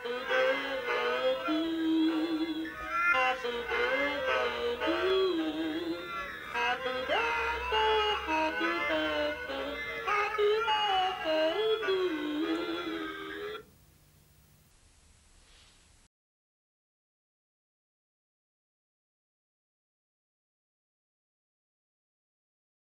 Bye.